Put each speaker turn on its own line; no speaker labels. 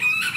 Woo!